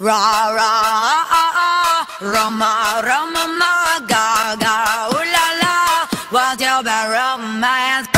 Ra ra ah, ah, ah, Rama Rama ma, ga ga ooh la la, what's your bad romance?